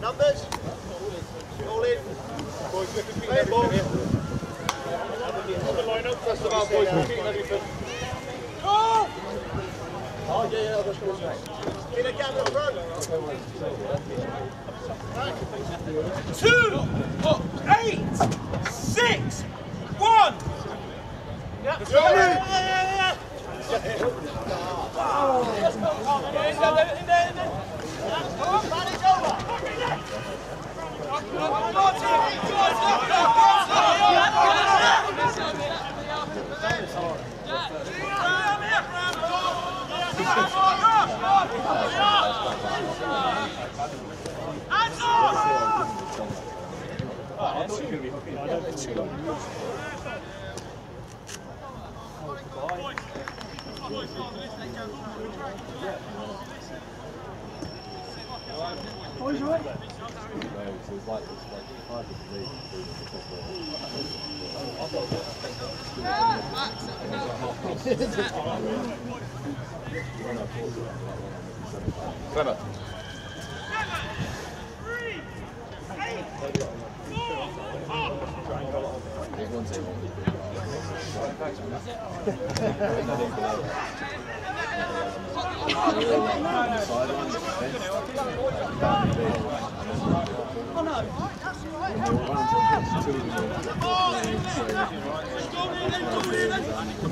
Numbers. All in. Play ball. On the line up. Press the bar, boys. Repeat everything. Oh, yeah, yeah, that's good. In a gap in front. two, oh, eight, six, one. Yeah, I don't think Stand up. Oh no, that's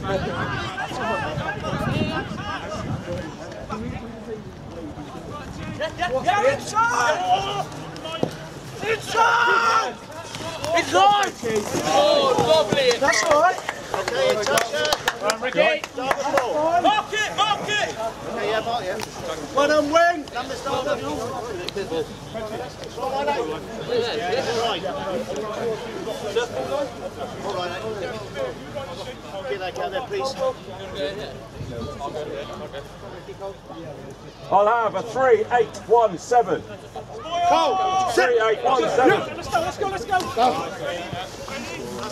right. Inside! Inside! Inside! Oh, lovely! That's all right. Okay, you touch her. Ricky! Mark it, mark it! Okay, yeah, Mark, yeah. One on wing! Numbers start the. All right, All right, Get that guy there, please. I'll have a three, eight, one, seven. Cole, Three, eight, one, seven. Let's go, let's go, let's go!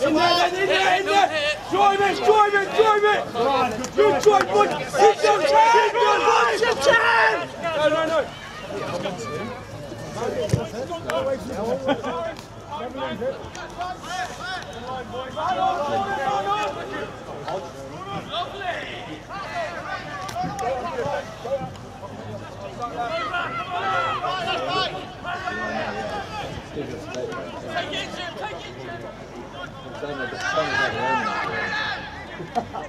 In there, in there, in there! Drive it, drive it, drive it! You drive one! Hit your ten! Hit your ten! No, no, no! You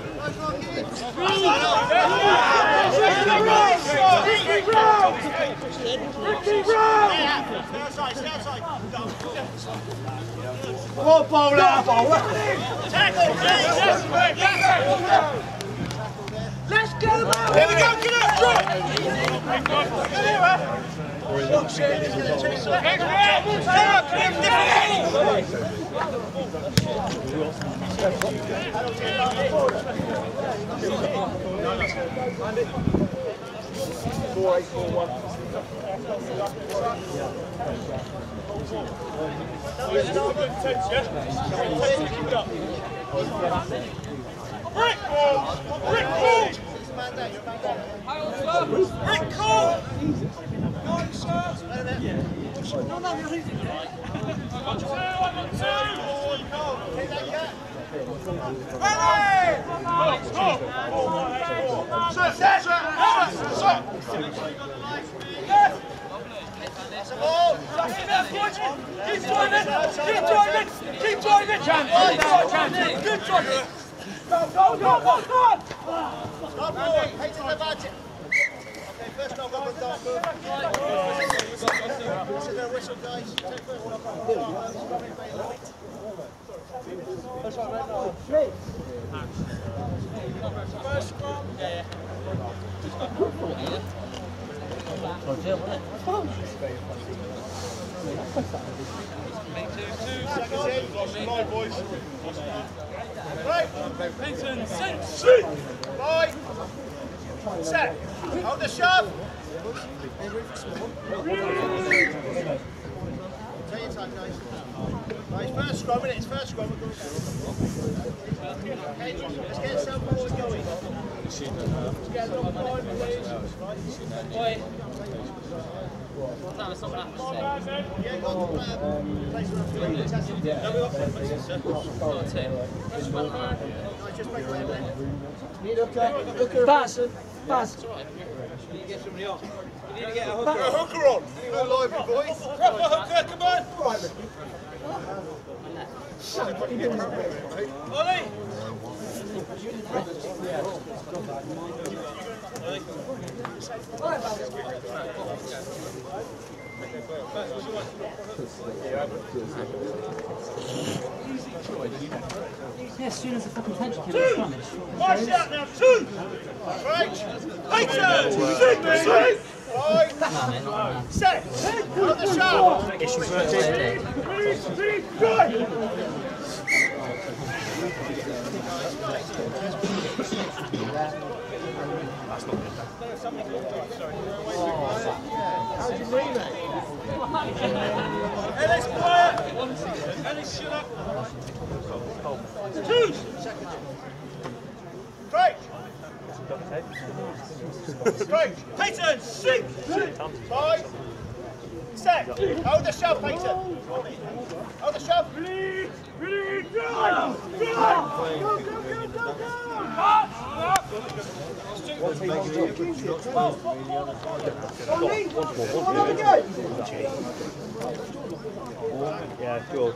Come on, bowler. Tackle. Let's go, Here we go, get up, drop. Four, eight, four, one. Rick Cole! Rick Cole! Rick Cole! Keep driving! Keep driving! Keep driving! Good job! Go, go, go, go, go! Stop, boy! Hate to the budget! first off, I'm done. This is our whistle, guys. Take first off, I'm done. That's right, right now. Mate. Yeah, yeah. Just got good for you. That's it, seconds. Lost my boys. Lost my. Right. Peyton, six. Six. Bye. Set. Hold the shove. Take your time, guys. Right, it's first scrum, innit? It's first scrum. Okay, let's get some forward going. Yeah, go on. Um, place where I'm feeling fantastic. No, we're off there, please, sir. Right, just break away then. Need a hooker, hooker Baz, Baz. Get somebody else. You need to get a hooker on! No lively, boys. Grab a hooker, come on! Ollie! Yeah, as soon as the fucking tension came out of the March out now, two! Right! Peter! Sing, sing! Right! No, mate, not on Set. Hold the shove. Ellis, quiet! Ellis, shut up! Two! Great. Great. Peter, sing! Five. Set. Hold the shove, Peter. Hold the shove. Ready, ready, go! Go! Go, go, go, go, go! Yeah, good.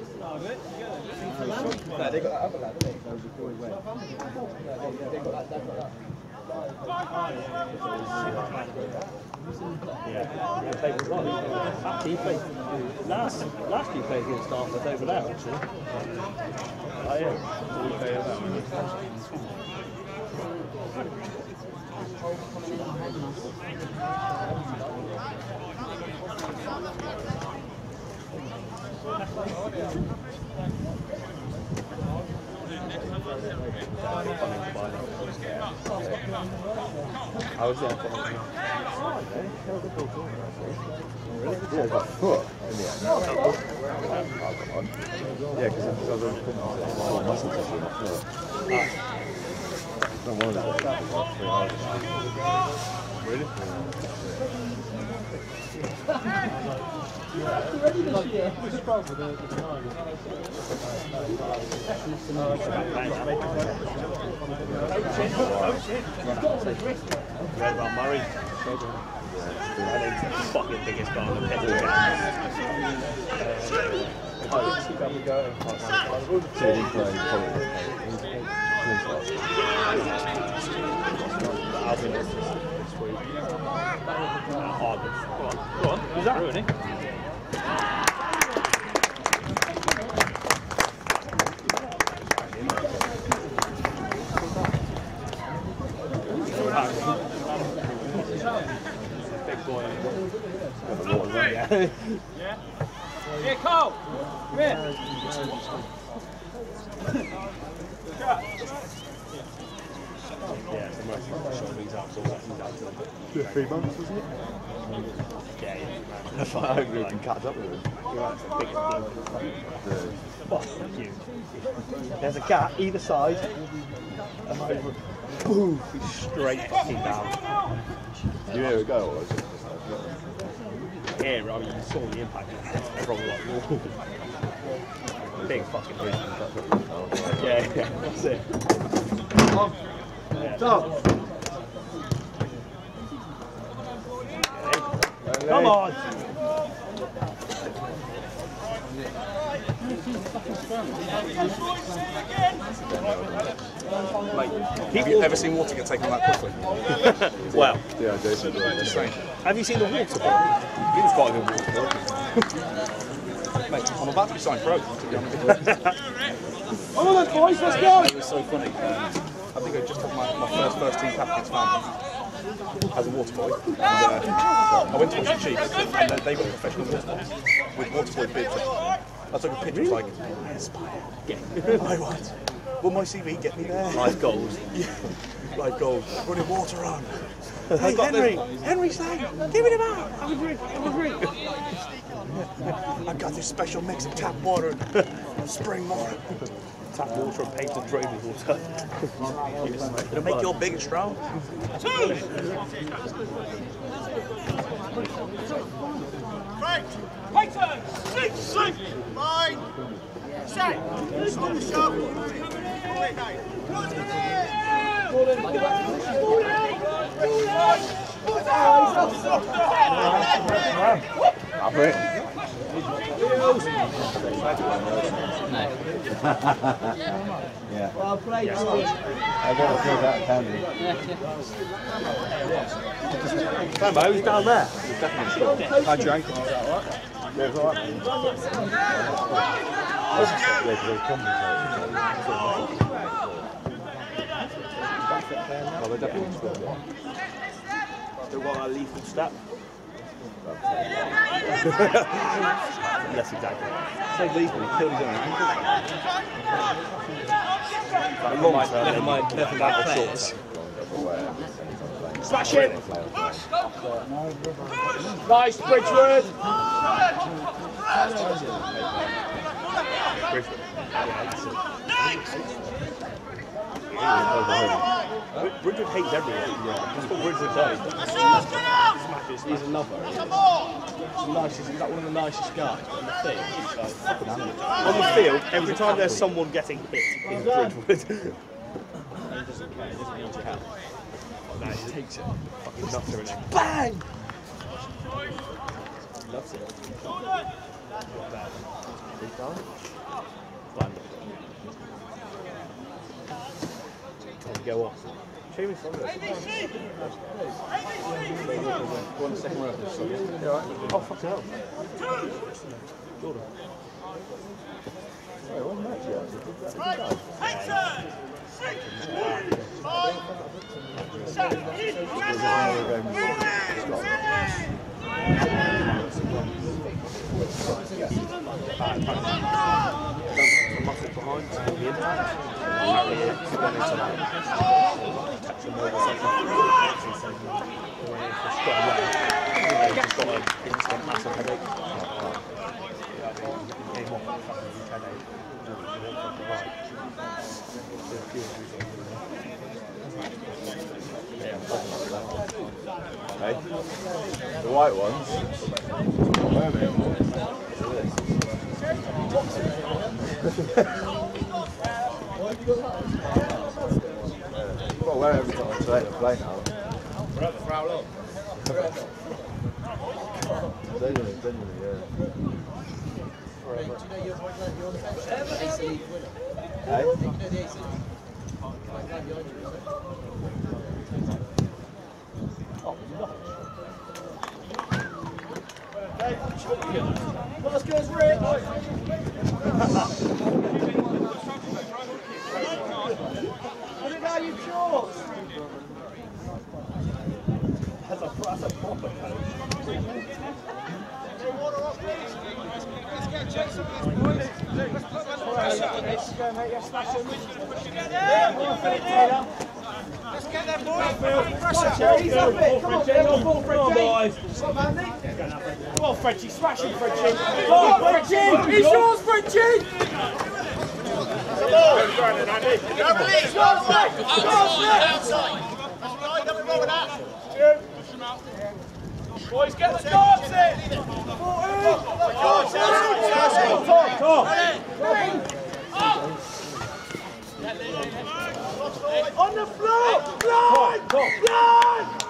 No, they last, last he played against Dartford over there, actually. Oh, yeah. So he played over I was there for Yeah, it's like foot in the end. Oh, come on. Yeah, because I was on foot muscle tissue in my foot. Not one of Really? Red Rum Murray. Fucking biggest the. Uh. Go on. Go on. Is that ruining? Big boy. Here, Cole. Come here. Yeah, it's the most short he's up to. He's. Two or three months, wasn't it? Yeah, yeah. That's why I hope we can catch up with him. Fuck you. There's a gap either side. And over. Boom! Straight fucking down. You hear it go, or is it Yeah, I mean, you saw the impact. From like wall. Big fucking hit. Yeah, yeah, that's it. Yeah. Come on! Have you ever seen water get taken that quickly? Well, Yeah, Jason. Just saying. have you seen the water boy? He was quite a good water Mate, I'm about to be signed pro, to be honest. Come on, then, boys, let's go. It was so funny. I think I just had my, my first first team cap against Falcon as a water boy. And, uh, I went to watch the Chiefs, and they- they got professional water boys with water boy bids. I took a picture, was like, I aspire. I want. Will my CV get me there? Life goals. Like gold, running water on. Hey, Henry! this- Henry's saying, give it a back! Have a drink, have a drink! I got this special mix of tap water and spring water. Tap water and painted drinking water. It'll make your all big and strong. Right. Pacer. Six. Six. Fine. Set. Stop the shot. Pull it yeah. Well played, I don't feel that he's down there. How'd your ankle? Yeah, it's alright. They. Still got that lethal step. Less exactly. Say lethal, he killed his own ankle. Long never mind, never mind the shorts. Smash it. Nice, Bridgewood. Bridget hates everyone. Yeah. That's what Bridget does. Smashes. He's another. Come. He's the nicest, he's like one of the nicest guys on the field. Like. On the field, every time there's someone getting hit, it's Bridgewood. He doesn't care, he doesn't need your help. no, he takes it. Fucking nuts everything. Bang! Loves it. Blind. Go off. Shaving from this. Go on the second row. Oh, fucking hell. Jordan. Wait, it wasn't actually actually. Pacer. Six. Five. Set. The muscle behind the Touch the white ones? Where You've got to wear it every time I play the play now. Genuinely, genuinely, yeah. Hey? Last goes Rick. Put it down, you shorts. That's a, that's a proper Let's get them boys. Pressure. He's up it. Come on, Fredgie, Phil. no ball, Come on, Fredgie. boys. Come on, Andy. Come on, Fredgie, smash him, Fredgie. Come on, Fredgie. It's yours, Fredgie. Go, release. Go, Rick. Go, Rick. Outside. That's right, nothing wrong with that. Boys, get the dogs in. Talk, talk. On the floor. Run, run.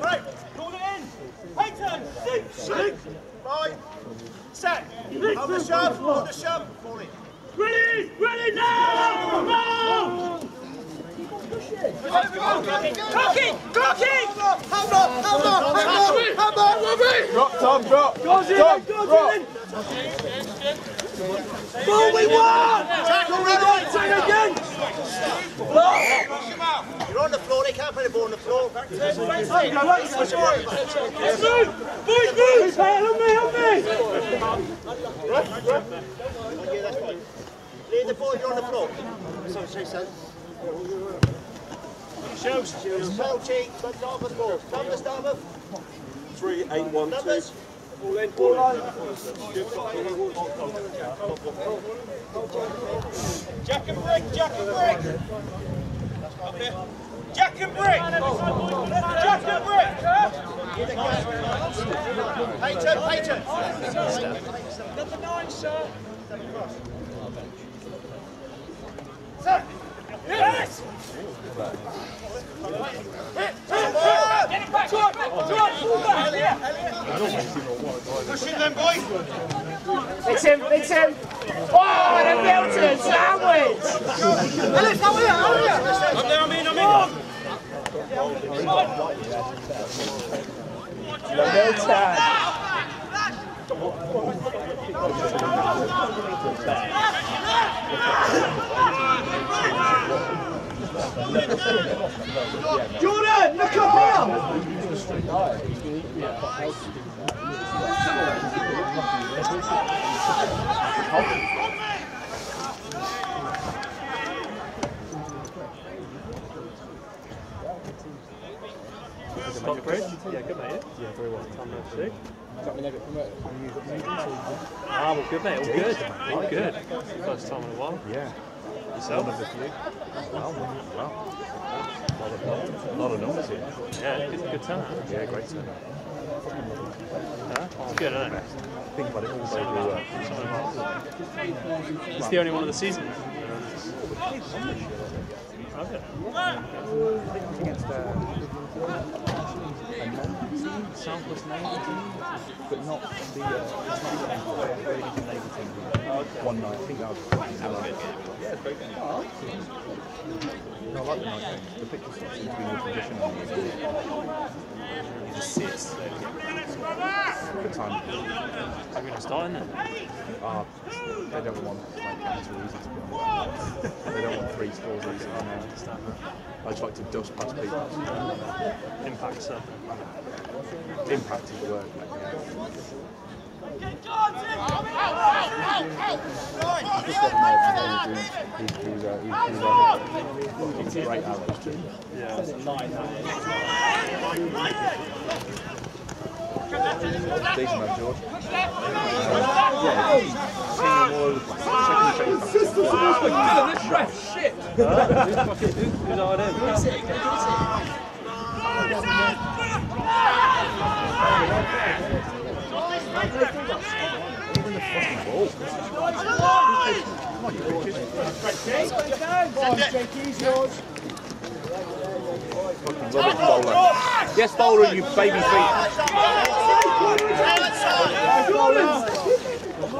Right. Call it in. Paignton. Six. Six. Five. Set. Hold the shove. Hold the shove. Fall in. Ready, ready now. Now. Cooking! Cooking! Hold on! Hold on! Hold on! Hold on! Drop, Tom, drop. Goes in, Tom, goes drop. in. Ball we won. Right side again. You're on the floor, they can't put the ball on the floor. Let's move. Boys, move. Hey, help me, help me. Leave the ball, you're on the floor. So, say so. Shows. Spell cheek, but start with the ball. Numbers, Dartmouth. Three, eight, one, two. Numbers. Jack and Brick, Jack and Brick. Jack and Brick. Jack and Brick. Paignton, Paignton. Number nine, sir. Yes! Pushing them, boy! It's him, it's him! Oh, and a Milton sandwich! Alex, how are you? How are you? I'm there, I'm in, I'm in! Jordan, look up here. Yeah, good mate. Yeah, very well. Tom FC. Ah, well, good mate. All good. All good. First time in a while. Yeah. Yourself? One of the few. Well, well. A lot of, a lot of numbers here. Yeah, good, good turn. Yeah, great turn. Yeah, it's good, isn't it? Think about it all day we work. It's the only one of the season. Okay. Against uh, a non-team, Southwest Naval team, but not the, uh, the uh. One night, I think that was Yeah, it's great I like the night. The picture stuff seems to be more traditional. You just slowly. Good time. We're going to start, it? Uh, they don't want like too easy to be honest. they don't want three scores. I just like to dust past people. Impact sir. Impact is the word. Like, yeah. Just what Mel Mel is doing. He's, he's, uh, he's, he's, uh, he's a great arrows too. Decent man, George. Yeah, he's seen him all over the place. Second change. This ref, shit. Good idea. Rubbish bowler. Yes, bowler, you baby feet.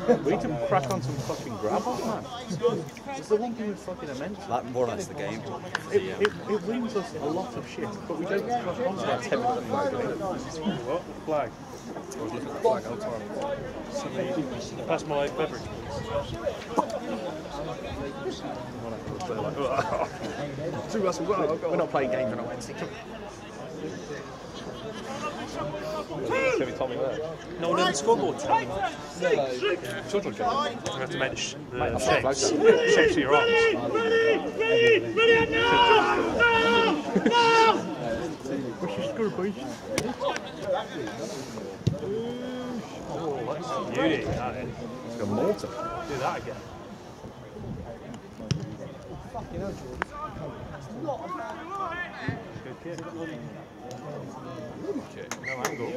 We need to crack on some fucking gravel, man. It's the one thing with fucking immense. That more or less the game. It, it, it wins us a lot of shit, but we don't crack on to that 10 minute flag. What? Flag. I was looking at the flag all the time. Pass my beverage. Two us as well. We're not playing games on a Wednesday. Timmy told me that. No one on the scoreboard telling me. Children can. You have to make the, sh- the I've got shapes. flags shapes for your arms. What's your score, boys? Oh, that's beauty. That is. It's a mortar. Do that again. Fucking hell, Good kick. No angle.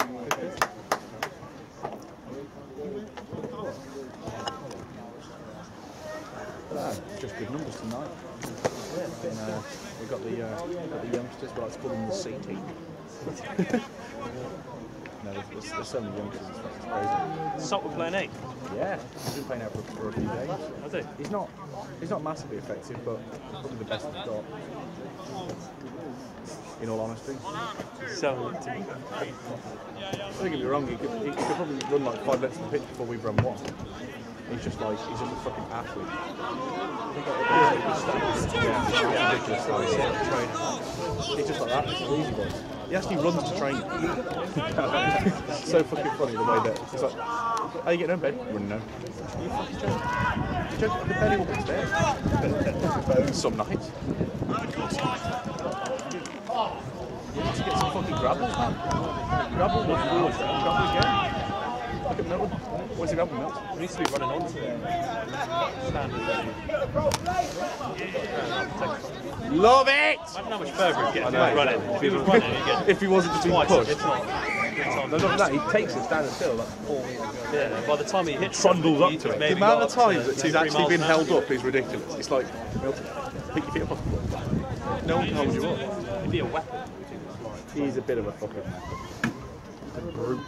Ah, just good numbers tonight. And, uh, we've got the, uh, we've got the youngsters, but let's call them the C team. no, there's, there's, there's so many youngsters it's crazy. Salt, we're playing eight. Yeah, he's been playing out for, for a few days. I do. He's not, he's not massively effective, but probably the best we've got. In all honesty, So, don't get me wrong, he could, he could probably run like five lengths of the pitch before we've run one. He's just like, he's just a fucking athlete. He's just like that. He's an easy boy. He actually runs to train. so fucking funny the way that he's like, how you getting on, babe? Running. You fucking joking? You joking? I can barely walk upstairs. Some nights. Need to get some fucking gravel, man. Gravel, what's forward? Gravel again. Look at Milton. What's he gravel, Milton? we need to be running it. Standard. Love it! Imagine how much further he'd get if he know. was running. If he was running, he'd get If he wasn't just being pushed. if not. No, not that. He takes it standing still, like four meters. Yeah, by the time he hits Trundles up to it. The amount of times that he's actually been held up is ridiculous. It's like, Milton, pick your feet up the. No one can hold you up. He'd be a weapon. He's a bit of a fucking a brute.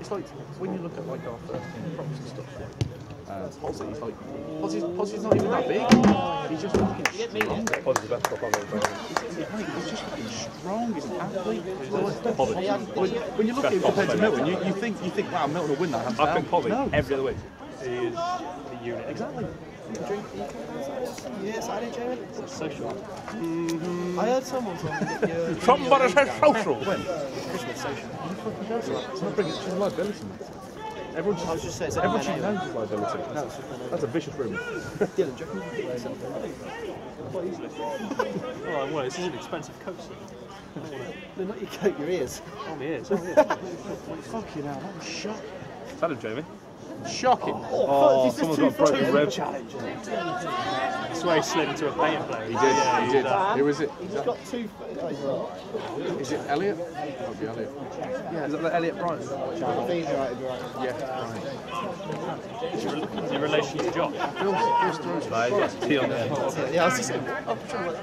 It's like when you look at like our first team props and stuff. Uh, Pozzy, he's like, Pozzy's, Pozzy's not even that big. He's just fucking strong. Pozzy's the best prop I've ever. He's just fucking strong. He's an athlete. When, when you look at him compared to Milton, you, you think you think, wow, Milton will win that. hands I down. think Polly No, every other week. He is the unit. exactly. Yes, I did, Jamie. Social. Mm-hmm. I heard someone talking about your Somebody said social. When? Christmas social. It's not bringing, she's a liability. man. Everyone I was should, just saying, everyone it's should like know she's eh? liability. No, that's a vicious rumour. Dylan, do you reckon you could get yourself Oh, well, this is an expensive coat. No, not your coat, your ears. Oh, he is. Oh, he is. Fucking hell, that was shocking. Tell him, Jamie. Shocking. Oh, oh someone's got a broken rib. Challenge. I swear he slid into a paint player. He did, he did. Who is it? He's got two. Oh, Is it Elliot? That would be Elliot. Yeah, is that the Elliot Bryant? he's right. I think he's right. He's right. Yeah, Bryant. Is he in relation to Josh? Phil, Phil Sturridge. That's T on. Yeah, I was just. I'm sure.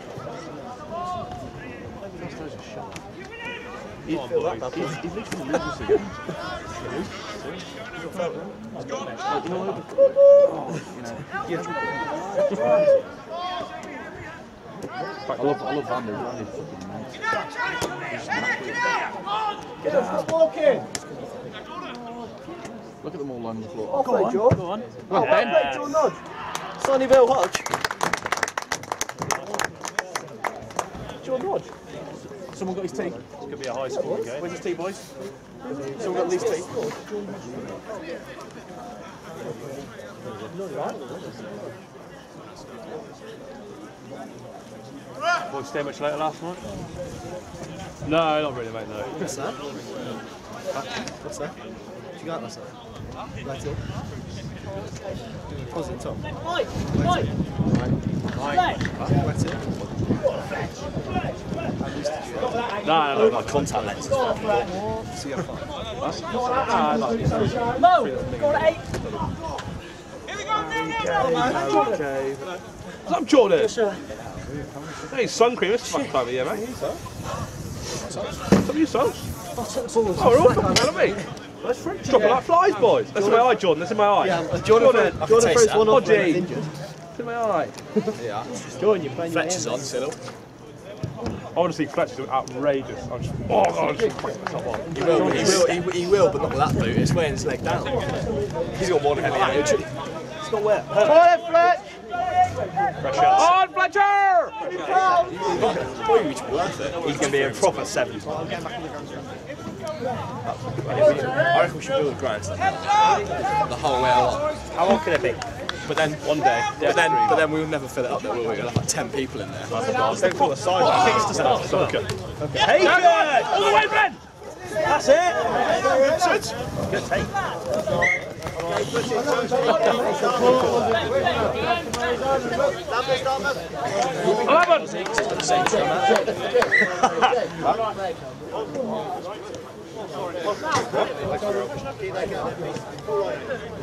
Phil Sturridge is shot. Come on, boys. He's, he's literally loses the game. Like, you know, oh, you know, yeah. In fact, I love, I love Van der Van. He's fucking nice. He's just an athlete. Get out. Look at them all on the floor. Go on, George. Go on. Well, Ben. Yes. Joe Nodge. Sunnyvale Hodge. Joe Nodge. Someone got his tea. This could be a high scoring game. Where's his tea, boys? Someone got Lee's tea. Boys stay much later last night? No, not really, mate. No. What's that? What's that? What you got last night? Right up. Positive top. Mike, Mike. That's it. No, no, no, like contact lenses. So you got five. Mo, go on eight. Here we go, now, now, now. Okay. What's up, Jordan? Hey, sun cream. It's fucking time of year, mate. Some of you sons. Oh, we're all coming out of me. Dropping like flies, boys. That's in my eye, Jordan. That's in my eye. Yeah, Jordan, Jordan, I Jordan taste throws one off when Podgy. injured. It's in my eye. Yeah. Jordan, you're playing your Fletcher's hand. on still. I Fletcher's to see Fletcher do outrageous. I'm just, oh, God, I'm just cracking myself on. He will, he will, he, will- he will, but not with that boot. It's weighing his leg down. He's got one than heavy energy. It's not wet. On, Fletcher! Huge, worth it. He's going to be a proper seven. I reckon we should build a grandstand the whole way along. How long can it be? But then One day. But then, but then we'll never fill it up. There, will we? We'll have like ten people in there. Don't call the size. I think it's to start. So okay. okay. Hey, good! All the way, Ben! That's it! Good take. Eleven!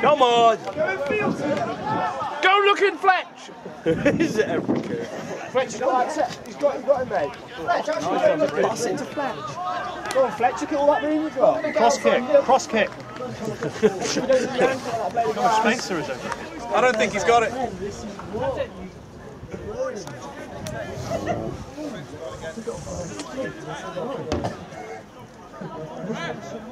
Come on! Go looking, Fletch! Is it every kid? Fletch, he's got, he's got, he's got him, mate. Fletch, actually, pass it to Fletch. Go on, Fletch, look at all that room you've got. Cross kick, cross kick. Spencer is over. I don't think he's got it.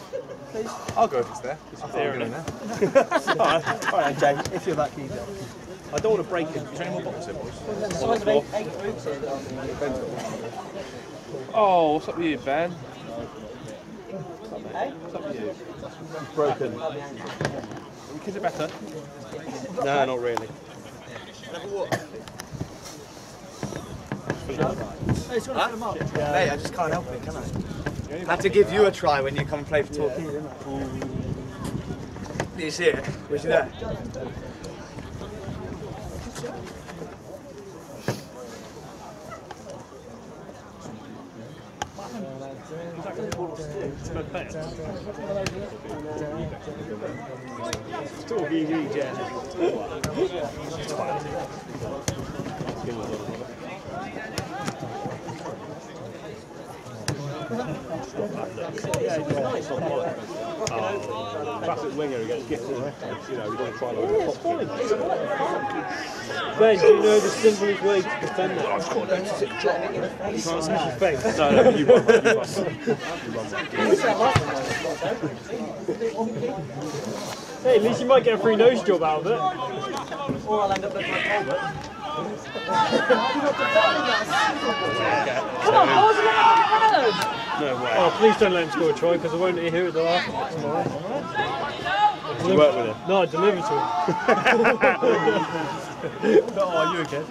I'll go if it's there. I'll Fair go in there. All right, Jay, if you're that keen. I don't want to break him. Is there any more bottles here, boys? Oh, what's up with you, Ben? What's up with you? Broken. Are kids are better? No, not really. Mate, I just can't help it, can I? I had to give you a try when you come and play for Torquay, didn't I? You see it? Was you there? Talk easy, Jen. Classic winger gifted. You know, we try Ben, do you know the simplest way to defend that? I've got. You can't smash face. No, no, you. You won't. Hey, at least you might get a free nose job out of it. Or I'll end up looking like Talbot. No way. Oh, please don't let him score a try because I won't hear it the last one tomorrow. You work with him. No, I deliver to him. Oh, you okay?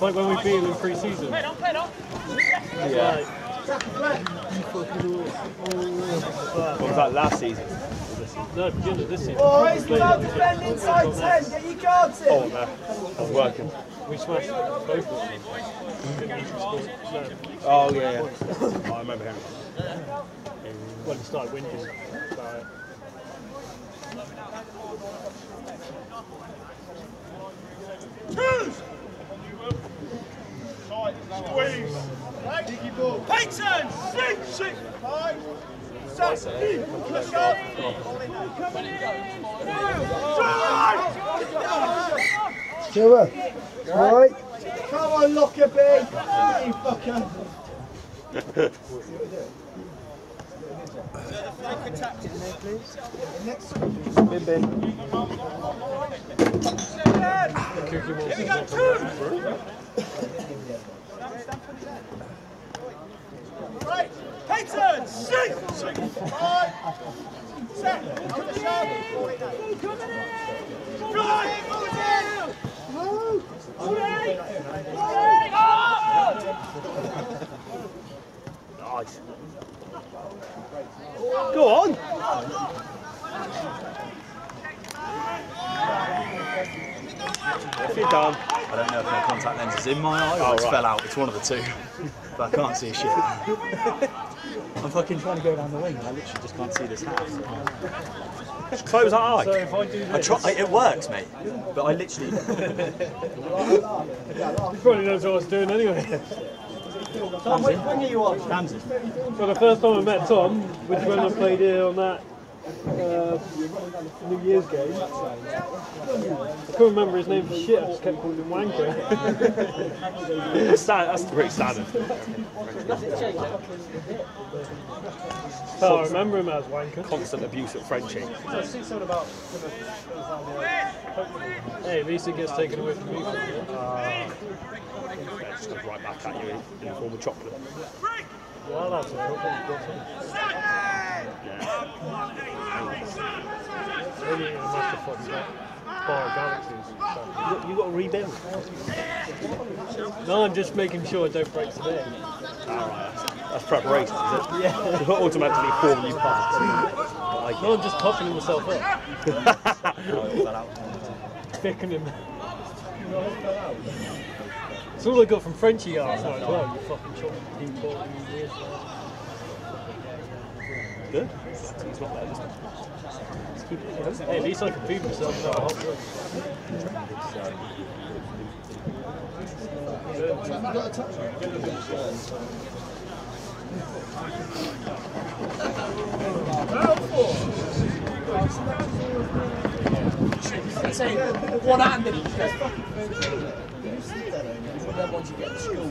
Like when we beat him in pre-season. Yeah. What was that last season? Or this No, beginning of this season. Boys, we're about oh, to defend inside 10. Get your guards in. Oh, no. I was working. We smashed both of them. Oh, yeah, yeah. Oh, I remember him. When it started winning. So, Choose! Squeeze! Right. Diggy ball. Paignton! Six! Six! Five! Set! On the shot! Stuart. Right. Come on, Lockerbie. You fucker. Bin bin. Cookie Monster's not Right. Paignton! Six! Six! Five! Set! On the shot! Right! Nice. Go on. If you're done. I don't know if my contact lens is in my eye or Oh, it's right. fell out. It's one of the two. but I can't see shit. I'm fucking trying to go down the wing. And I literally just can't see this house. Just close that eye. So if I do I try. It works, mate. But I literally. he probably knows what I was doing anyway. Tom, which wing are you on? Kansas. Well, the first time I met Tom, which when I played here on that uh, New Year's game, I couldn't remember his name for shit. I just kept calling him Wanker. That's, sta- that's pretty standard. so I remember him as Wanker. Constant abuse of Frenchie. Hey, at least it gets taken away from me. It just comes right back at you in, in the form of chocolate. Well, that's a galaxies. You got to rebuild. No, I'm just making sure I don't break today. That's preparation, is it? Yeah. Not automatically form new parts. No, I'm just toughening myself up. Thickening. It's all I got from Frenchie last night as well. You fucking chocolate people. you It's not bad, is it? Hey, at least I can feed myself now. Say one handed just goes fucking Then once you get school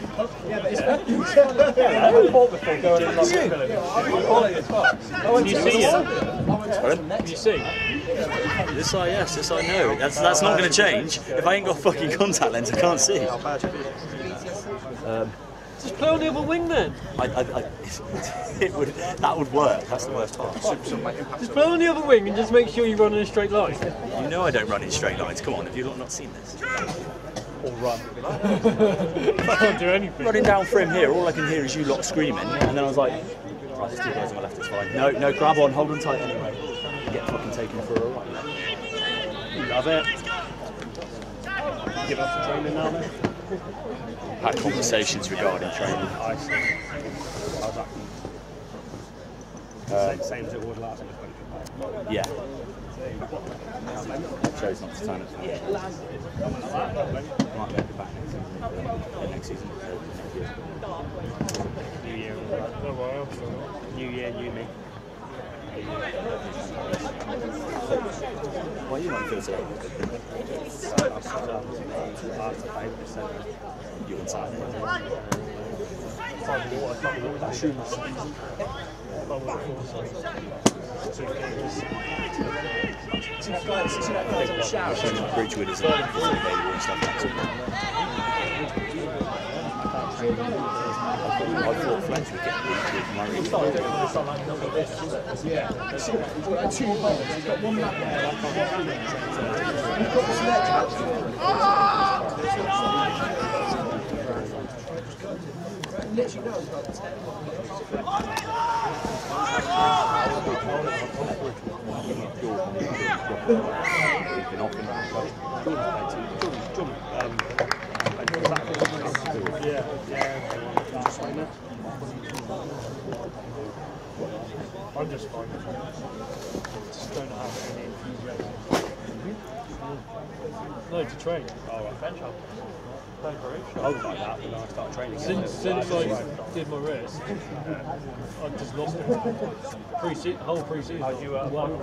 I fought before going in Can you see it? Can you see? This I yes, this I know. That's that's not going to change. If I ain't got fucking contact lens, I can't see. Just play on the other wing then. I, I, I, it would that would work. That's the worst part. Just play on the other wing and just make sure you run in a straight line. You know I don't run in straight lines. Come on, have you not seen this? Or run. I can't do anything. Running down for him here, all I can hear is you lot screaming, and then I was like, right, there's two guys on my left, it's fine. No, no, grab on, hold on tight anyway. You get fucking taken for a ride. Love it. Give up the training now then? Had conversations regarding training. I see. How's that? Um, same, same as it was last week. Yeah. Chose not to turn it. Might make it back next season. Yeah, next season. New year. Oh, well. New year, new me. Why you not feel today? You and Saturday. I would Bridgewood is? He's got one lap there. I can't get. He's got this ledge out. Literally knows about 10 Yeah, yeah. Just like that. I'm just fine. Just don't have any enthusiasm. No, train. Oh, right, bench up. Playing for it. I was like that when I started training. Since, since I did my wrist, I've just lost it. Pre -se whole pre-season. How'd you, uh, one.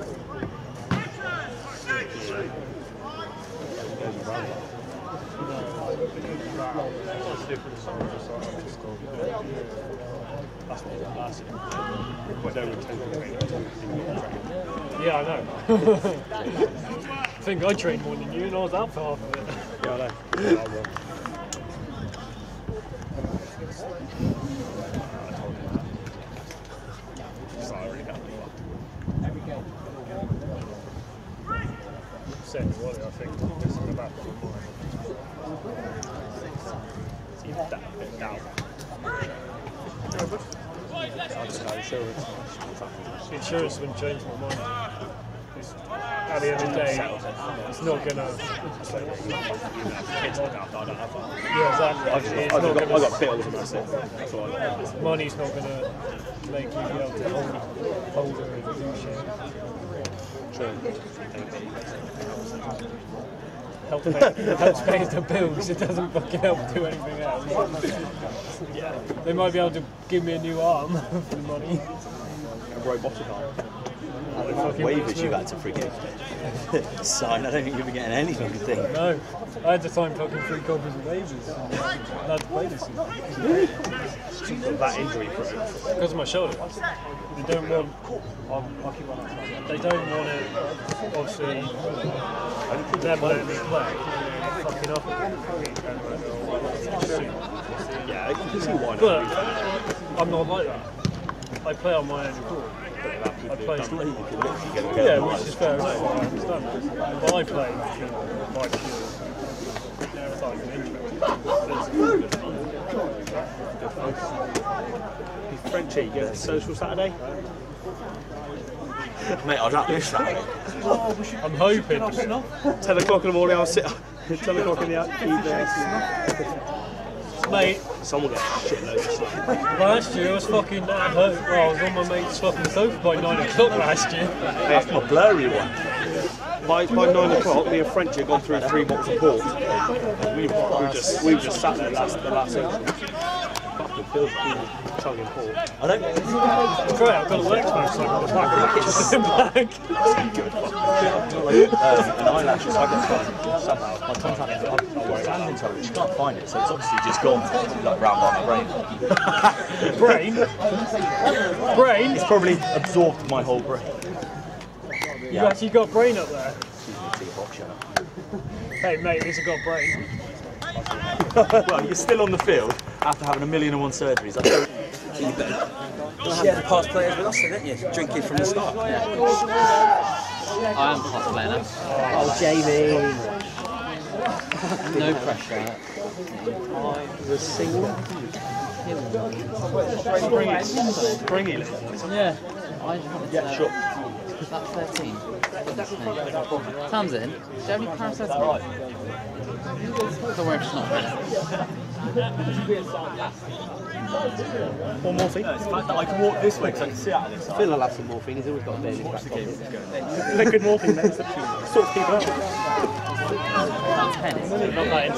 It's different, so I'm just like, I'm just going to do it. That's what I did last year. But they would take me Yeah, I know. I think I trained more than you and I was out for half of it. Yeah, I know. Yeah, I will. It's not really happening. Same as Wally, I think. This is the back of See that bit down. I just got insurance. The insurance wouldn't change my mind. It's, at the end of the day, it's not gonna. Kids look after, I don't have that. Yeah, exactly. I've just It's got, I've not got, gonna- got pills and that's it. That's all I know. money's not gonna make you be able to hold, hold her and do shit. Help pay, helps pay the bills. It doesn't fucking help do anything else. Yeah. They might be able to give me a new arm for the money. A robotic arm. They waivers you've had to freaking sign. I don't think you'll be getting any fucking thing. No, I had to sign fucking three copies of waivers. I had to play this That injury proof. because of my shoulder. They don't want. I'll, I'll keep on that. They don't want it. Obviously, them letting me play. Fucking up. Yeah, you can see why not. But I'm not like that. I play on my own accord. I play. Yeah, which is fair enough. I understand. But I play by pure. It's like an interest. Frenchie, eh? you get a social Saturday? Mate, I'd like this Saturday. I'm hoping. 10 o'clock in the morning, I'll sit up. 10 o'clock in the afternoon. Mate, Someone gets shitloads of stuff. last year I was fucking at home. Well, I was on my mate's fucking sofa by 9 o'clock last year. That's my blurry one. By, by 9 o'clock, me and Frenchie had gone through three bottles of port. We, we, just, we just sat there last, the last session. Fucking filthy chugging port. I don't. Great, I've got a Lex match so I'm back. It's in black. Um, and eyelashes, I got some, somehow. My contact, I've got. You can't find it, so it's obviously just gone like round by my brain. Brain. Brain. It's probably absorbed my whole brain. You actually got brain up there. Excuse me, tea box, shut up. Hey mate, this has got brain. well, you're still on the field after having a million and one surgeries. I don't. You better share the past players with us, then, don't you? Drinking from the start. I am past player now. Oh, Jamie. No pressure. The single. Springy little. Yeah. I haven't Yeah, sure. About 13. Sam's in. Do you have any paracetamol? Don't worry, it's not One more thing. No, it's the fact that I can walk this way because I can see out of this. Phil will have some morphine. He's always got a bit in his back pocket. Liquid morphine, mate. Sort of people out.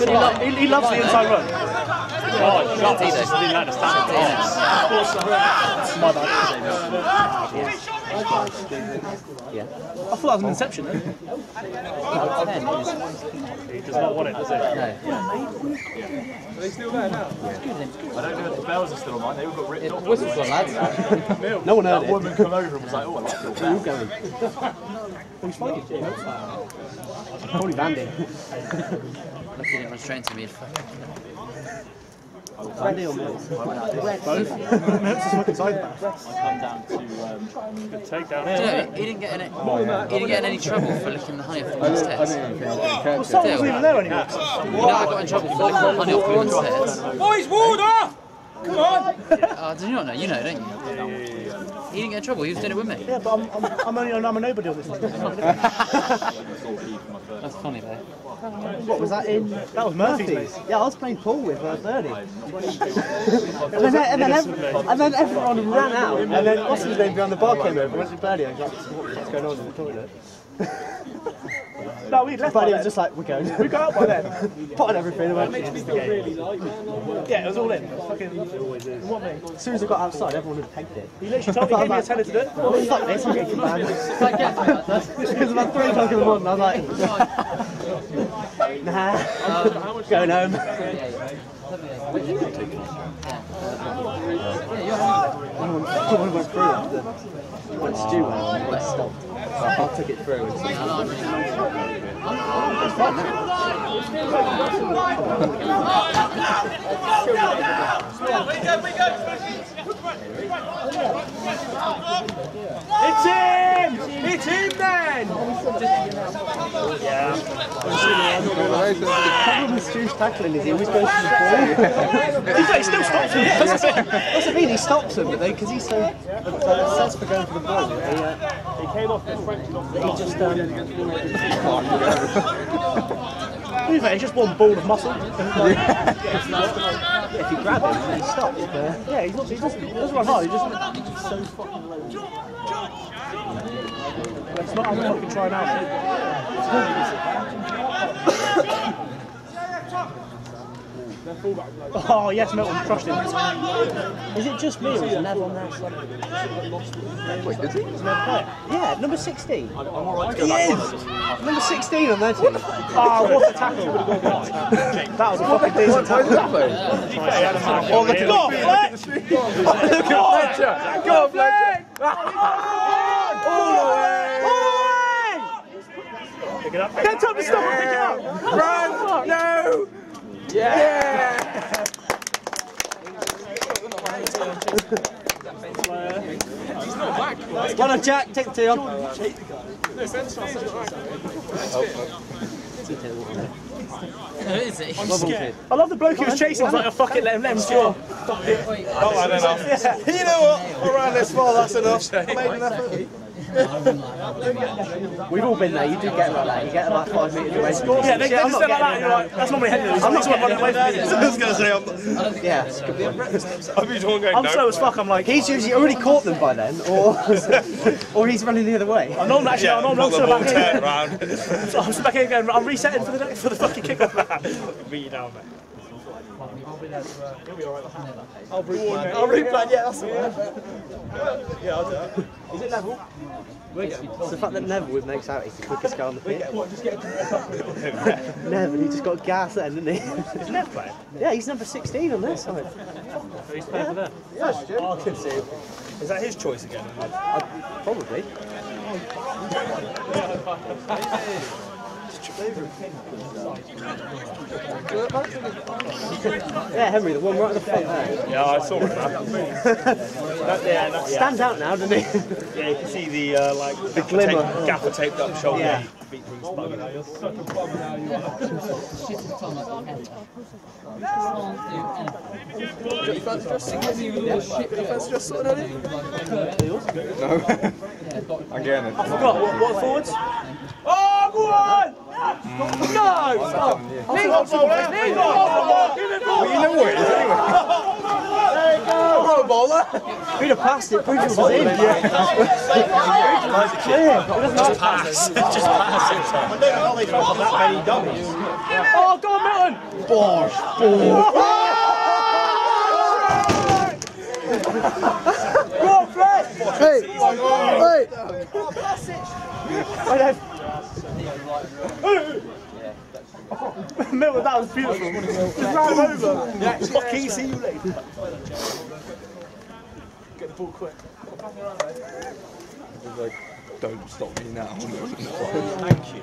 He, lo- he, he loves the inside run. Oh, shut up. Tito. Didn't understand. Tennis. Oh, my bad. Yeah. I thought that was an inception. Out of 10 is... He does not want it, does he? No. Are they still there now? I don't know if the bells are still on. They all got ripped Yeah, off. the whistle's lads. No one heard That it. woman come over and was like, oh, I like your bell. Who's fighting? Probably Vandy. Lucky he didn't straight into me. Vandy or Mills? Um, know, he didn't get in any trouble for licking the honey off woman's test. Well, someone wasn't even there anymore. You know, I got in trouble for licking the honey off woman's test. Boys, water! Come on! Oh, do you not know? You know, don't you? He didn't get in trouble. He was doing it with me. Yeah, but I'm, I'm, I'm only I'm a nobody on this one. That's funny though. What was that in? That was Murphy's. Yeah, I was playing pool with uh, Birdie. and, then, and, then and then everyone ran out, and then what's his name behind the bar came over, went to Birdie and was like, what's going on in the toilet? No, we left by Birdie then. was just like, we're going. We got out by then. Potted everything and went, Yeah, it was all in. Fucking. What me? as soon as I got outside, everyone had pegged it. He literally told me, he gave me a tenner to do it. Oh, fuck this, I'm getting banned. It was about three o'clock in the morning, I was like, nah, going home. Someone went through after when Stu went and went stopped. I took it through and It's him! It's him then! The problem with Stu's tackling is he always goes for the ball. He still stops him. That's. That's the thing, he stops him, because he's so obsessed for going for the ball, he, uh, He came off his French off the he just um, To be fair, It's just one ball of muscle. yeah. if you grab him, he stops. But Yeah, he's not, he doesn't, he doesn't run hard, he just he's so fucking low. It's not, I'm not fucking trying out. Oh yes, Milton crushed him. is it just me or is Nev on there? Wait, is he? Yeah, number 16. He is! Number 16 on their team. Oh, what a tackle! That was a fucking decent tackle. Oh, look at Go on, Fletch! Look at Fletcher! Go on, Fletcher! All the way! Pick it up. Get up and stop and pick it up! Run! No! Yeah! Well on, Jack, take the tee on. Who is he? I love the bloke he was chasing. was like, oh, fuck it, let him, let him score. Oh, I don't know. You know what? We're around this far, that's enough. I made an effort. We've all been there, you do get like that. You get about five metres away. Yeah, they, they I'm just not like that. You're like, that's normally Henry. I'm not running away from me. I was going to say, I'm, Yeah. I'll be the one going, I'm slow as fuck. I'm like, He's usually already caught them by then, or or he's running the other way. I'm not actually. I'm not, not I'm still back turn here. around. I'm back here again. I'm resetting for the for the fucking kickoff. You down, mate. I'll replay, yeah, that's it. Yeah, I'll do that. Is it level? It's the fact that Neville makes out he's the quickest guy on the pitch. Nev, and he just got gas then, didn't he? Is Nev playing? yeah, he's number 16 on this side. So he's playing for them. I can see him. Is that his choice again? Uh, probably. yeah, Henry, the one right at the front there. Yeah, I saw it. that, yeah, that, yeah. Stands out now, doesn't he? yeah, you can see the uh, like the glimmer. tape, gaffer taped up shoulder. Yeah. Beat things bugging out. You're such a bum now. You are. Again, I forgot. What, what forwards? Oh, go on! No! Leave on, Leave on! Give it ball! you know what it is anyway. Go, bowler! If he'd have passed it, Bridges was in. Yeah. Just pass. Just pass it. I don't know how they that many dummies. Oh, go on, Milton! Go on, Hey! Milton, that was beautiful. Just ran him over. Yeah, Fuck easy, you later. Get the ball quick. Like, don't stop me now. Thank you.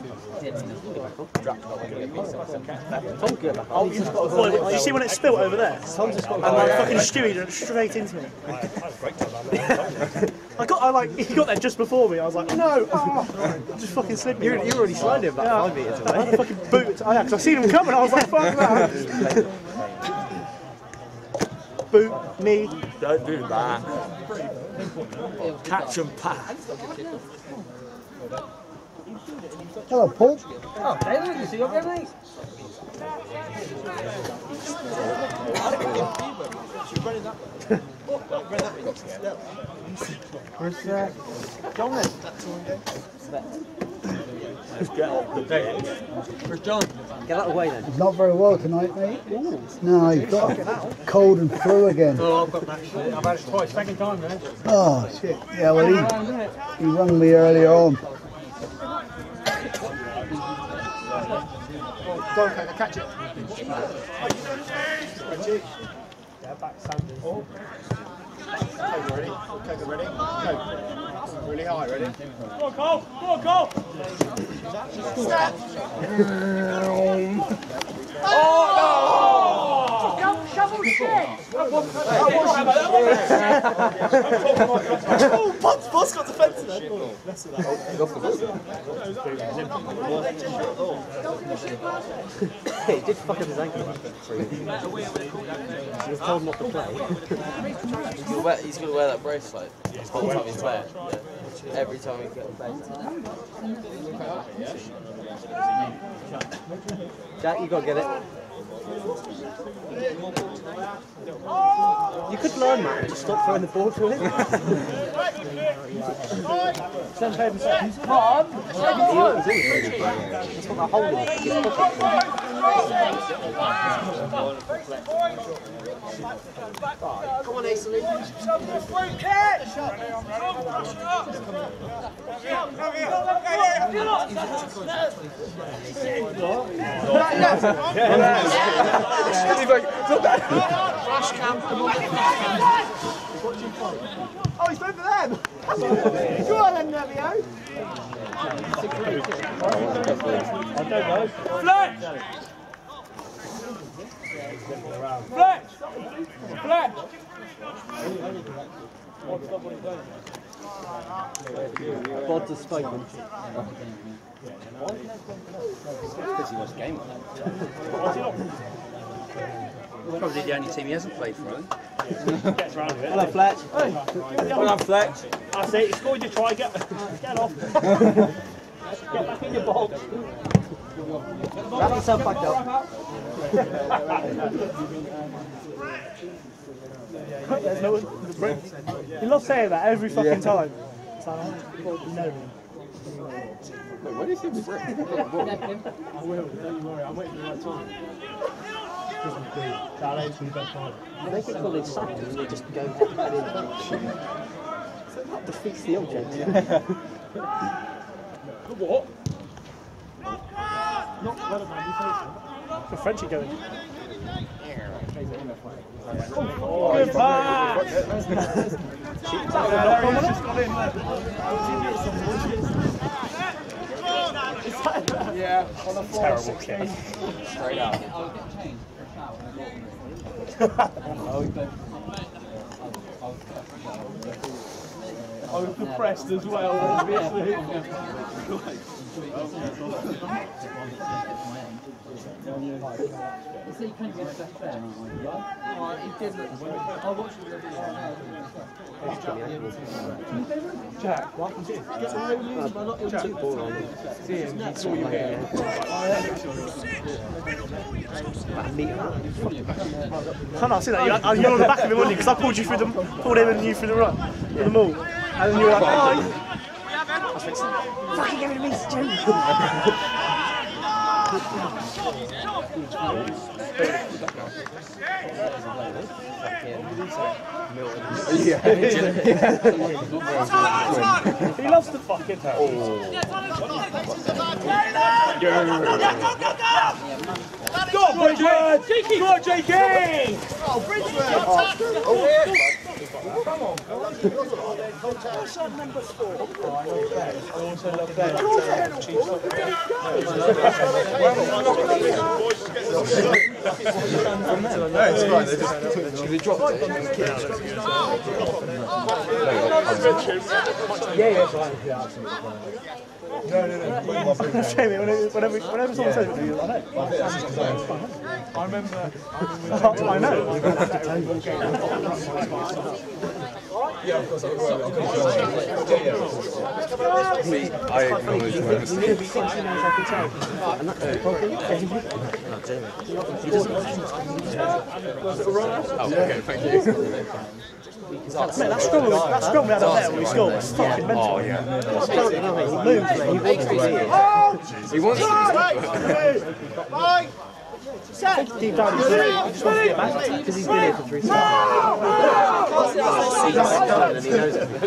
did you see when it spilt over there? And like fucking Stewie went straight into me. I got, I like, he got there just before me. I was like, no, oh. just fucking slid me. You, you already slided about Yeah. five metres I away. had a fucking boot. Yeah, because I seen him coming. I was like, fuck that. boot me. Don't do that. Catch and pass. Hello, Paul. Oh, David, you see your game, mate? Where's uh, John then? Get off the bed. Where's John? Get out of the way then. He's not very well tonight, mate. No, he's got cold and flu again. Oh, I've got that shit. I've had it twice, second time now. Oh, shit. Yeah, well, he, he rang me earlier on. Go on, catch it. Yeah, back Sanders. Oh. Okay, ready? Okay, ready? Go. Really high, ready? Go on, Cole! Go on, Cole! Shovel shit! Oh, Boss got defensive. Hey, he did fuck up his ankle. He was told not to play. He's gonna wear, that bracelet the whole time he's playing. Yeah. Every time he gets played. Jack, you gotta get it. You could learn that just stop throwing the ball to him. Send him set. He always always throws the ball. That's got that hole in it. His pocket. Come on, Ace. Oh, he's going for them. Go on then, Nevio. I don't know. Flex! Flex! Flex! Bods has spoken. Probably the only team he hasn't played for, I think. Gets round with it. Hello, Fletch. Well done, Flex. That's it, you scored your try, get, get off. get back in your box. Wrap yourself back up. There's no one. the brick. You love saying that every fucking time. It's like, oh, no. Wait, where do you see the brick? I will, don't you worry, I'm waiting for the right time. That ain't the best time. They get called in sacked and they just go head to head in front. That defeats the object. What? Not well man, The Frenchie going. Good pass! Yeah, on the floor. Terrible kick. Straight out. I was depressed as well, obviously. Jack, what you? Get away with you, but not your two ball on. See him, he saw you here. I I see that. You're, on the back of him, weren't you? Because I pulled you through the, pulled him and you through the run, through the maul. And then you were like, oh, fucking give it to me, Stu. He loves the fucking Go on, Bridgewood! Go on, JK! No, it's fine. They just they dropped it. Yeah, yeah. Yeah, No, no, no. Jamie, whenever, whenever, whenever someone says it, you're like, hey. I remember. I Yeah, of course. I acknowledge my mistake. Oh, okay, thank you. Mate, that scrum, that scrum we had up there when we scored was fucking mental. Oh, yeah. He moved. He wants to. He wants to. Bye. Set. Deep down. He back because he's been here for three seconds.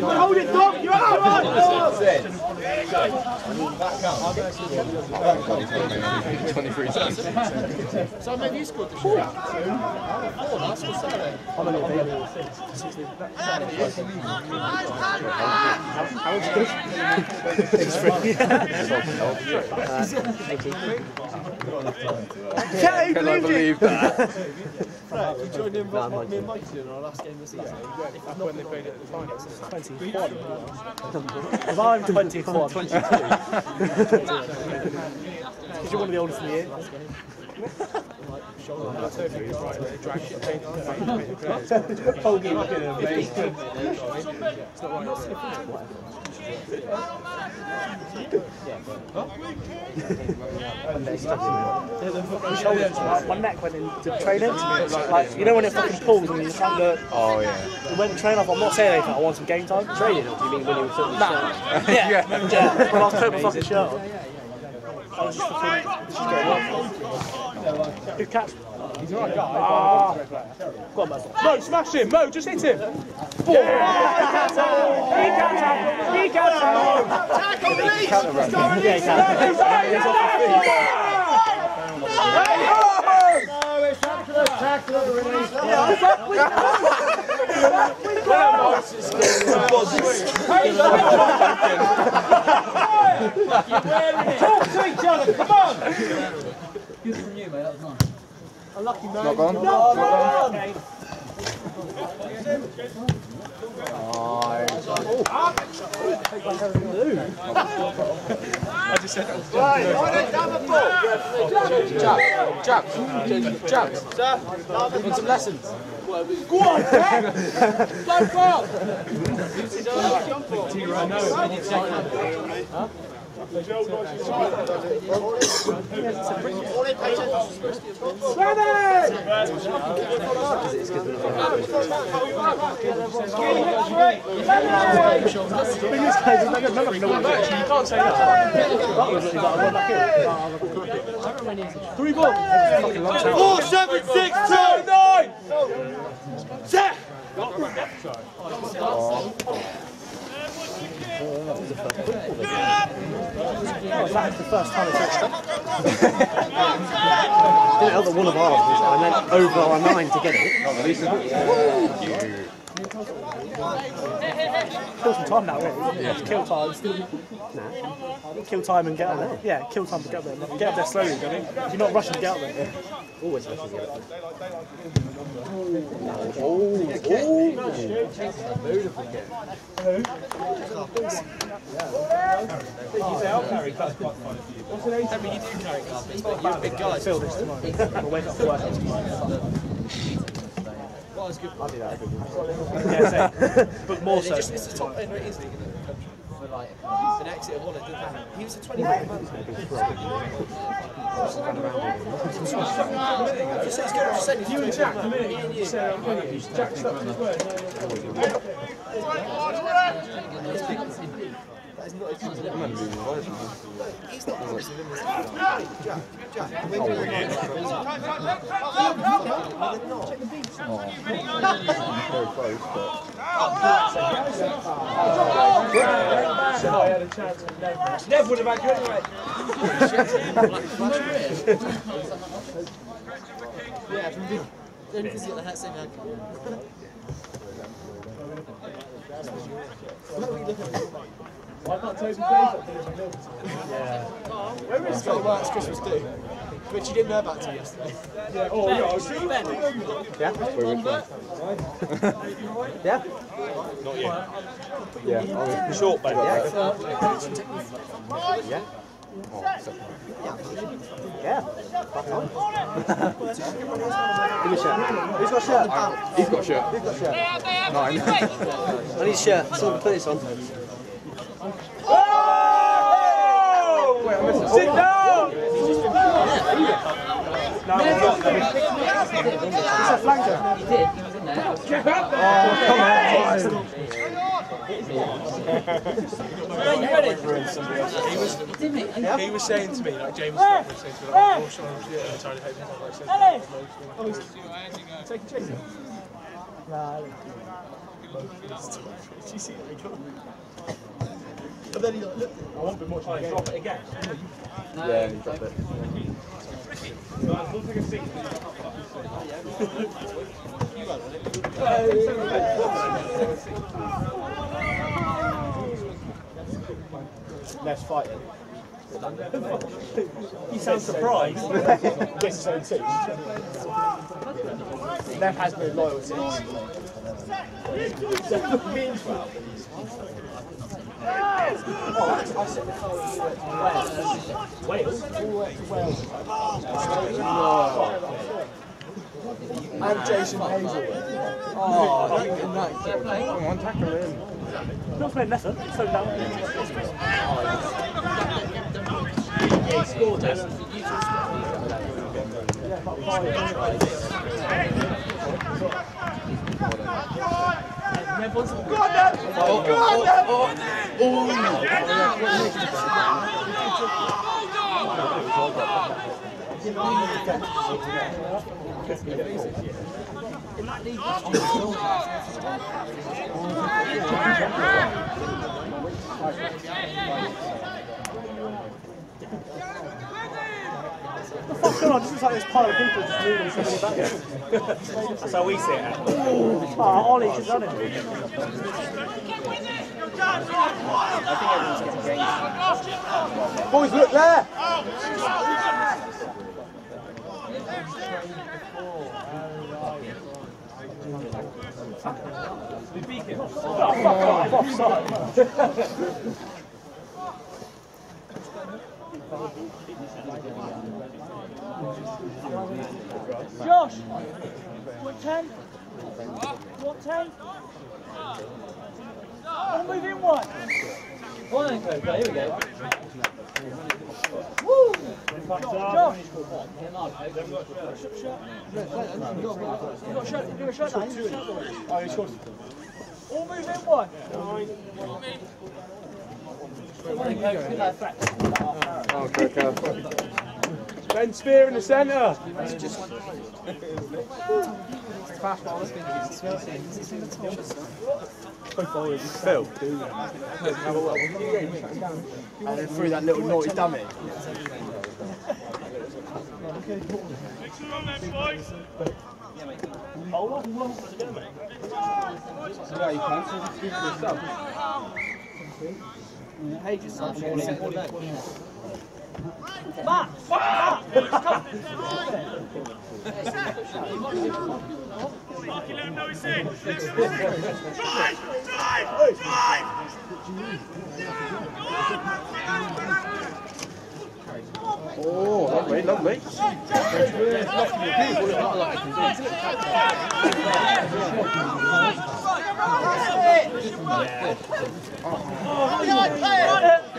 Hold it, Dom. You're out. Twenty-three times. So maybe you scored the shot. Four. That's what's that. How much good? It's Yeah, he Can I believe that? You joined in what me and Mike in our last game of the season. when they played it at the finals. 24. Because I'm 24, I'm 22. Because you're one of the oldest in the year. Whole game up My neck went into training. Like, you know when it fucking pulls and you can't go. Oh, yeah. It went to train off. I'm not saying anything. I want some game time. Training, or do you mean when you were putting the nah. Yeah, yeah. yeah. When I was putting my fucking shirt on. I was just fucking just getting up. Good catch. He's alright. Ah. Go on, Mo. Mo, smash him. Mo, just hit him. Yeah. He catch him. He catch him. Tackle, release. Yeah, he can. He's off his feet. No, it's absolute tackle release. Talk to each other, come on! Good from you, mate. That was nice. Unlucky man. Not gone? Not gone! I just said that was Right, right, down the ball. Jab, jab, jab. Sir, Want some lessons? Go on, Jack. Go for Three goals. Four, seven, six, two, nine. Set. Oh, that's the first time it's touched Didn't help that one of ours I meant over our nine to get it. Kill some time now, really. Yeah. Kill time. Nah. Kill time and get up there. Yeah, kill time to get up there. Get up there slowly, don't you? If you're not rushing to get up there. Always rushing to get up Feel this tomorrow. We'll wake up for work tomorrow. I'll do that. Yeah, same. But more so. It's the top end ratings league in the country. For like, an Exeter Waller did that. He was a 20 man. Just say he's good, just say he's You and. Jack, the minute and you you. say I'm with you, Jack stuck to his word. Not I had a chance. Never would have. Yeah, from got the hat same hand. Why can't Toby Craig do his Yeah. Where is Scott Works Christmas do? Which you didn't know about till yesterday. Yeah, oh, yeah, I was Ben. Yeah? Wait, which one? Yeah? Not yet. Yeah, I was Short, baby. Yeah. Yeah. Yeah. Back on. Give me a shirt. Who's got a shirt? He's got a shirt. Who's got a shirt? Nine. I need a shirt. Someone put this on. Sit down! No. He was! Oh, come on. He was, saying to me, like James was saying to me, like, oh, I I'm to help him. Like, oh, Jason. Did you see that? He got And then he like, looked I won't be much. Drop it again. Yeah, he dropped it. Less fighting. He sounds surprised. Gets his own team. Nev has no loyalty. And Jason Hazel. Oh, Come on, tackle him. Not playing lesser. So down. he scored. Nev wants to- Go on! What the fuck's going on? Just looks like this pile of people just moving somebody back. That's how we see it. Oh, Ollie just done it. Boys, look there! Oh, fuck off, offside. Josh! What 10? What 10? I'll move in one. One and go, here we go. Woo! Josh! You got a shirt, you got a shirt now, you got a shirt. Oh, he scored. All move in one. Oh, okay, okay. Ben Spear in the centre. Phil. And then threw that little naughty dummy. Mate? Yeah, you can. So just give it a sub. Hey, just sub. Matt! Matt! Oh, lovely, lovely. Oh,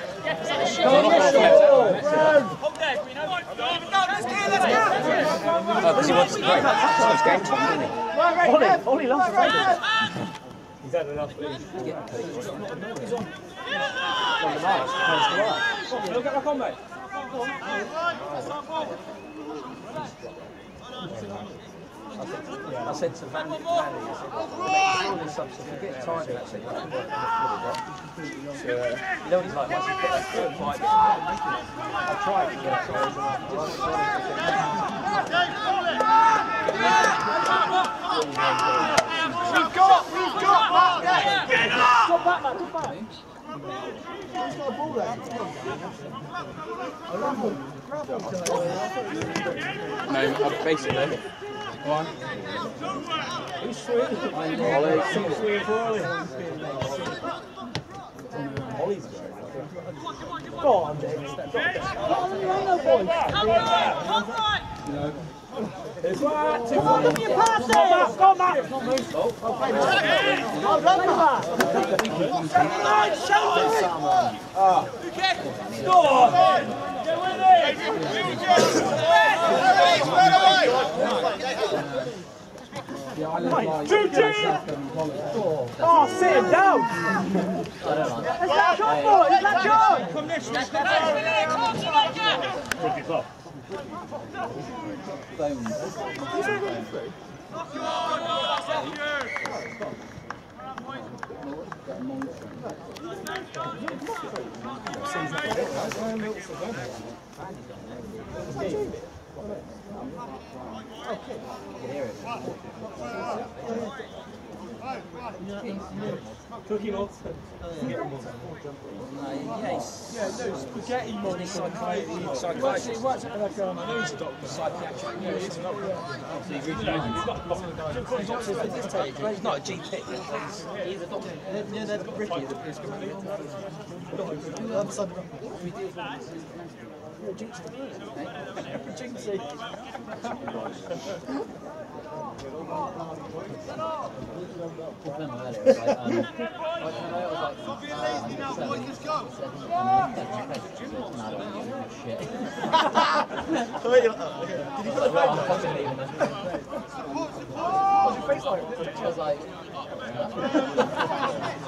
because he wants to play. It's game time, isn't it? Ollie, Ollie loves the He's had enough. Look at the combat. I said to Van Vanny, I said, all this stuff, so forget timing, I said, I can work So, you know what he's like, once he's got that third fight, I tried to get it, We've got, we've got Mark there. Get up. Good back, Matt, good back. No, uh, basically. Go on. He's sweet. Ollie. Sweet for Ollie. Ollie's Go on, James. Go on, James. Go on, boys. It's right. Come on, give me a pass there. Go on, Matt. Go on, Matt. Oh, run, Matt. Line, show it. Score. Get with it. Right, two, two. Oh, sit him down. Is that John, boy? Is that John? Come this way. Pretty Okay. Cookie monster. Yes. Yeah, no, spaghetti monster. Um, I know he's a doctor. Psychiatric. Yeah, he's a doctor. He's not a GP. He's a doctor. Yeah, Ricky. The other side of Jinxie. Did you put a What's your face like? I was like, Oh, Mr. Ted, you can't say that. That's a beautiful shot, boys.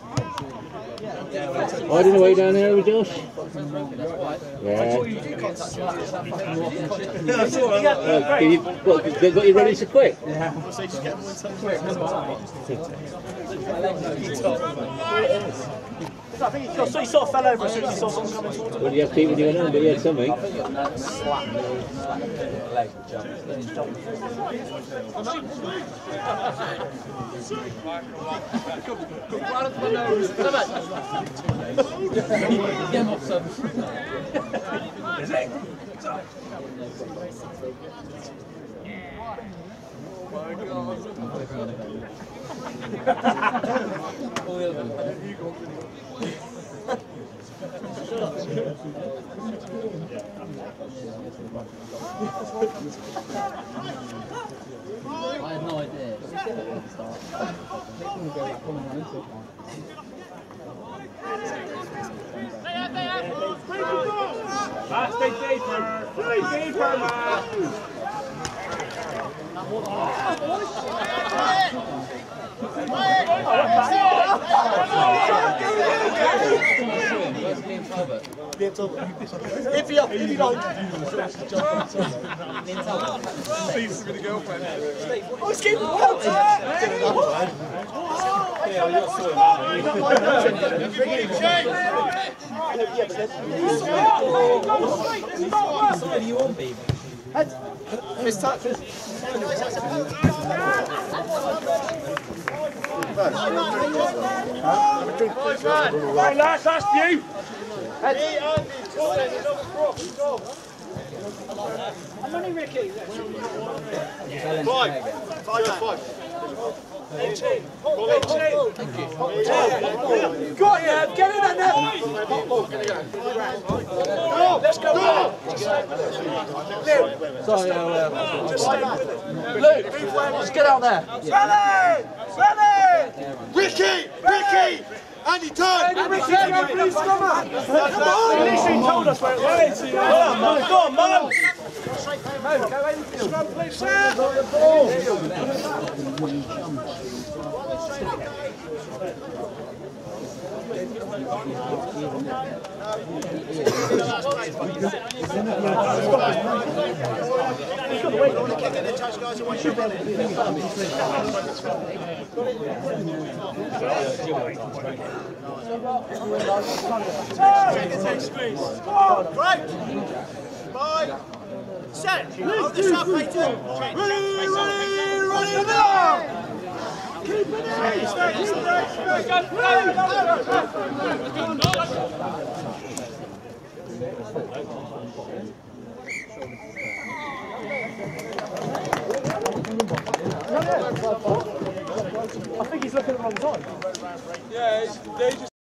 Oh, I didn't why down there with Josh. Yeah. Uh, can you, what, they got you ready so quick? I think he, so he sort of fell over as soon as he saw someone coming towards him. You have to keep doing on? But you had something. I had no idea. Matt, stay deeper. Stay deeper, Matt. Liam Talbot. Liam Talbot. If he, if he like... Seems to be the girlfriend. Oh, it's getting wild! Miss touch. Right, lads, that's you. I'm only Ricky. Five. Five, five. Eighteen. Got you! Get in there now! Go! Let's go! Go! Sorry, uh, Just stay with it. Luke, let's get out there. Sally! Sally! Ricky! Ricky! Andy, turn! Andy, Ricky, go, please, come on! Come on! He literally told us where it was. Go on, man. Go on, man. Scrum, please, sir! Oh, great! Five, set, hold this up, Peter. Ready, ready, ready, now! Keep it in! Stay, keep it in! I think he's looking at the wrong time. Yeah,